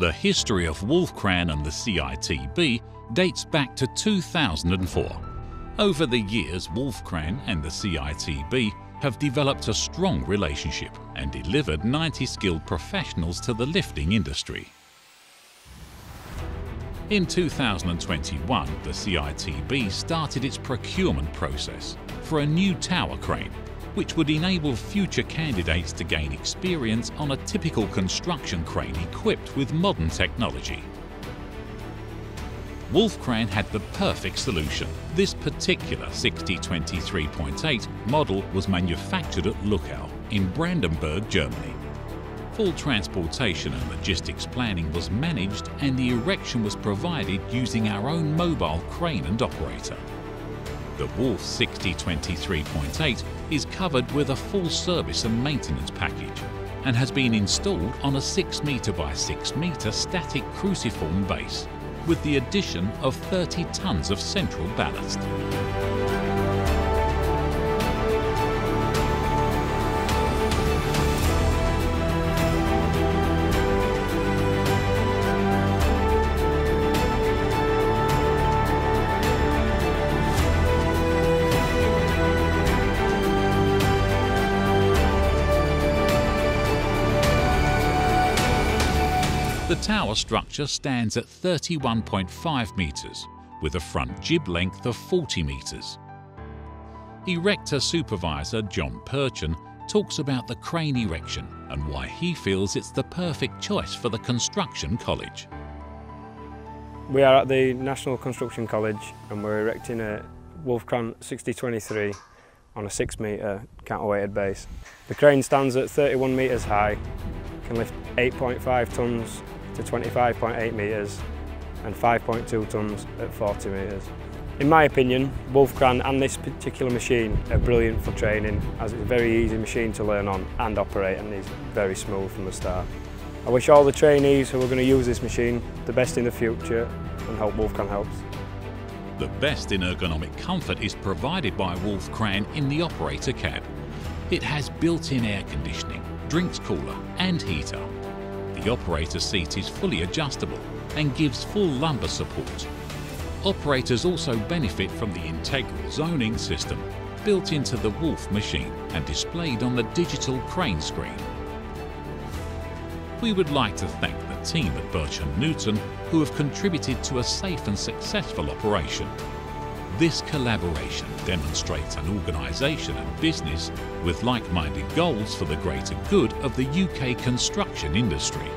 The history of Wolffkran and the CITB dates back to 2004. Over the years, Wolffkran and the CITB have developed a strong relationship and delivered 90 skilled professionals to the lifting industry. In 2021, the CITB started its procurement process for a new tower crane, which would enable future candidates to gain experience on a typical construction crane equipped with modern technology. Wolffkran had the perfect solution. This particular 6023.8 model was manufactured at Luckau in Brandenburg, Germany. Full transportation and logistics planning was managed and the erection was provided using our own mobile crane and operator. The Wolff 6023.8 is covered with a full service and maintenance package and has been installed on a 6 metre by 6 metre static cruciform base with the addition of 30 tonnes of central ballast. The tower structure stands at 31.5 metres, with a front jib length of 40 metres. Erector supervisor John Perchin talks about the crane erection and why he feels it's the perfect choice for the construction college. We are at the National Construction College and we're erecting a Wolffkran 6023 on a 6 metre counterweighted base. The crane stands at 31 metres high, can lift 8.5 tonnes to 25.8 metres and 5.2 tonnes at 40 metres. In my opinion, Wolffkran and this particular machine are brilliant for training as it's a very easy machine to learn on and operate and is very smooth from the start. I wish all the trainees who are going to use this machine the best in the future and hope Wolffkran helps. The best in ergonomic comfort is provided by Wolffkran in the operator cab. It has built-in air conditioning, drinks cooler and heater the operator seat is fully adjustable and gives full lumbar support. Operators also benefit from the integral zoning system built into the Wolff machine and displayed on the digital crane screen. We would like to thank the team at Birch & Newton who have contributed to a safe and successful operation. This collaboration demonstrates an organisation and business with like-minded goals for the greater good of the UK construction industry.